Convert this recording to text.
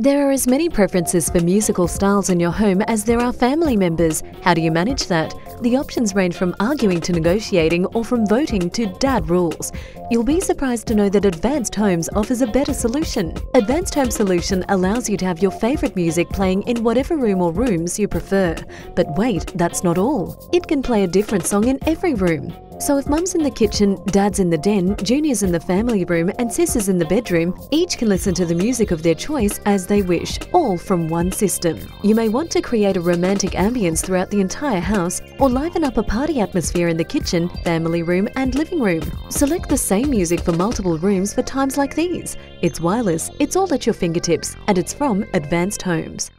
There are as many preferences for musical styles in your home as there are family members. How do you manage that? The options range from arguing to negotiating or from voting to dad rules. You'll be surprised to know that Advanced Homes offers a better solution. Advanced Home Solution allows you to have your favourite music playing in whatever room or rooms you prefer. But wait, that's not all. It can play a different song in every room. So if mum's in the kitchen, dad's in the den, junior's in the family room and sis is in the bedroom, each can listen to the music of their choice as they wish, all from one system. You may want to create a romantic ambience throughout the entire house or liven up a party atmosphere in the kitchen, family room and living room. Select the same music for multiple rooms for times like these. It's wireless, it's all at your fingertips and it's from Advanced Homes.